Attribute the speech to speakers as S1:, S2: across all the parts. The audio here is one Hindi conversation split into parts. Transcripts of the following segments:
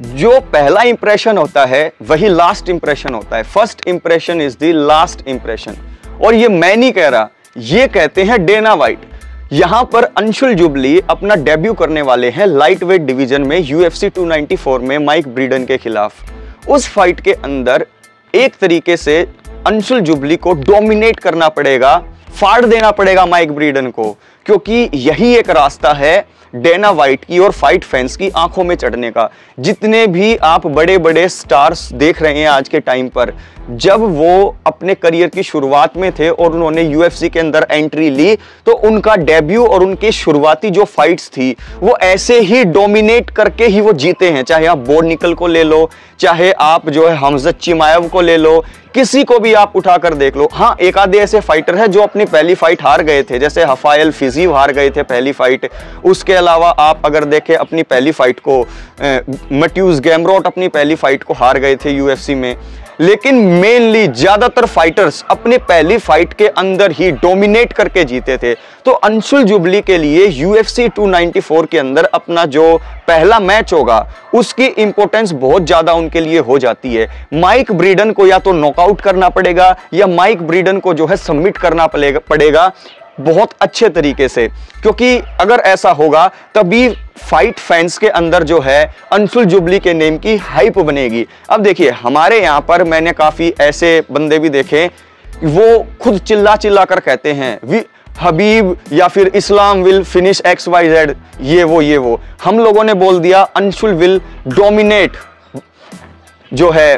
S1: जो पहला इंप्रेशन होता है, वही लास्ट इंप्रेशन होता है। First impression is the last impression और ये मैं नहीं कह रहा, ये कहते हैं डेना वाइट यहाँ पर अंशुल जुबली अपना डेब्यू करने वाले हैं लाइट वेट डिवीज़न में यूएफसी 294 में माइक ब्रीडन के खिलाफ। उस फाइट के अंदर एक तरीके से अंशुल जुबली को डोमिनेट करना पड़ेगा, फाड़ देना पड़ेगा माइक ब्रीडन को। क्योंकि यही एक रास्ता है डेना वाइट की और फाइट फैंस की आँखों में चढ़ने का। जितने भी आप बड़े बड़े स्टार्स देख रहे हैं आज के टाइम पर, जब वो अपने करियर की शुरुआत में थे और उन्होंने यूएफसी के अंदर एंट्री ली तो उनका डेब्यू और उनकी शुरुआती जो फाइट्स थी, वो ऐसे ही डोमिनेट करके ही वो जीते हैं। चाहे आप बोर्ड निकल को ले लो, चाहे आप जो है हमजत चिमायव को ले लो, किसी को भी आप उठाकर देख लो। हाँ एक आधे ऐसे फाइटर है जो अपनी पहली फाइट हार गए थे, जैसे हफायल फिजीव हार गए थे पहली फाइट उसके अलावा आप अगर देखें अपनी पहली फाइट को मट्यूज गैमरोट अपनी पहली फाइट को हार गए थे यूएफसी में। लेकिन मेनली ज़्यादातर फाइटर्स अपने पहली फाइट के अंदर ही डोमिनेट करके जीते थे। तो अंशुल जुबली के लिए यूएफसी 294 के अंदर अपना जो पहला मैच होगा, उसकी इंपॉर्टेंस बहुत ज़्यादा उनके लिए हो जाती है। माइक ब्रीडन को या तो नॉकआउट करना पड़ेगा या माइक ब्रीडन को जो है सबमिट करना पड़ेगा। बहुत अच्छे तरीके से, क्योंकि अगर ऐसा होगा, तभी फाइट फैंस के अंदर जो है अंशुल जुबली के नेम की हाइप बनेगी। अब देखिए, हमारे यहाँ पर मैंने काफ़ी ऐसे बंदे भी देखे, वो खुद चिल्ला चिल्ला कर कहते हैं, वी हबीब या फिर Islam will finish X Y Z ये वो ये वो। हम लोगों ने बोल दिया अंशुल विल डोमिनेट जो है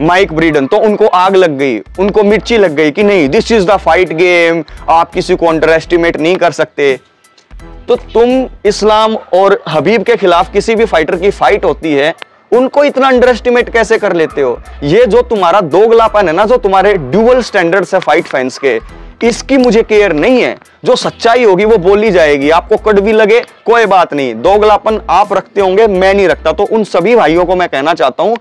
S1: माइक ब्रीडन तो उनको आग लग गई, उनको मिर्ची लग गई कि नहीं this is the fight game आप किसी को अंडर एस्टिमेट नहीं कर सकते। तो तुम इस्लाम और हबीब के खिलाफ किसी भी फाइटर की फाइट होती है, उनको इतना अंडर एस्टिमेट कैसे कर लेते हो? ये जो तुम्हारा दोगलापन है ना, जो तुम्हारे ड्यूअल स्टैंडर्ड्स है फाइट फैंस के, इसकी मुझे केयर नहीं है। जो सच्चाई होगी वो बोली जाएगी, आपको कड़वी लगे, कोई बात नहीं, दोगलापन आप रखते होंगे, मैं नहीं रखता। तो उन सभी भाइयों को मैं कहना चाहता हूँ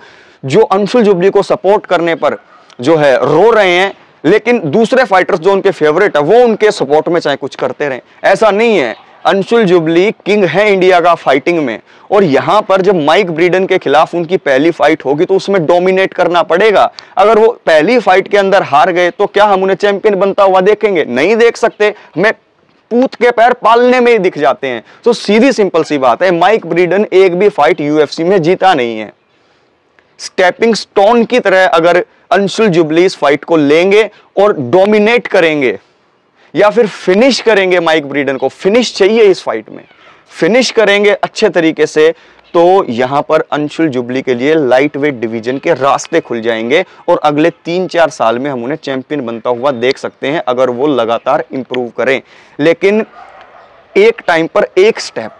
S1: जो अंशुल जुबली को सपोर्ट करने पर जो है रो रहे हैं, लेकिन दूसरे फाइटर्स जो उनके फेवरेट है, वो उनके सपोर्ट में चाहे कुछ करते रहे। ऐसा नहीं है। अंशुल जुबली किंग है इंडिया का फाइटिंग में। और यहाँ पर जब माइक ब्रीडन के खिलाफ उनकी पहली फाइट होगी तो उसमें डोमिनेट करना पड़ेगा। अगर वो पहली फाइट के अंदर हार गए तो क्या हम उन्हें चैंपियन बनता हुआ देखेंगे? नहीं देख सकते। मैं पूत के पैर पालने में ही दिख जाते हैं। तो सीधी सिंपल सी बात है माइक ब्रीडन एक भी फाइट यूएफसी में जीता नहीं है। स्टेपिंग स्टोन की तरह अगर अंशुल जुबली इस फाइट को लेंगे और डोमिनेट करेंगे, या फिर फिनिश करेंगे माइक ब्रीडन को फिनिश चाहिए इस फाइट में। फिनिश करेंगे अच्छे तरीके से तो यहाँ पर अंशुल जुबली के लिए लाइट वेट डिवीज़न के रास्ते खुल जाएँगे और अगले तीन चार साल में हम उन्हें चैंपियन बनता हुआ देख सकते हैं, अगर वो लगातार इंप्रूव करें। लेकिन एक टाइम पर एक स्टेप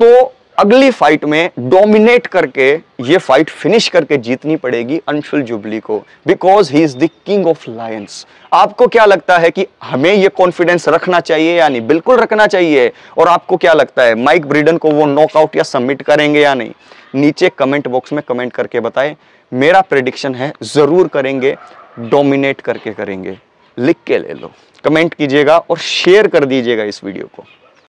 S1: तो अगली फाइट में डोमिनेट करके ये फाइट फिनिश करके जीतनी पड़ेगी अंशुल जुबली को because he is the king of lions आपको क्या लगता है कि हमें ये कॉन्फिडेंस रखना चाहिए या नहीं? बिल्कुल रखना चाहिए। और आपको क्या लगता है माइक ब्रिडन को वो नॉकआउट या सबमिट करेंगे या नहीं? नीचे कमेंट बॉक्स में कमेंट करके बताएँ। मेरा प्रिडिक्शन है, ज़रूर करेंगे डोमिनेट करके करेंगे। लिख के ले लो। कमेंट कीजिएगा और शेयर कर दीजिएगा इस वीडियो को।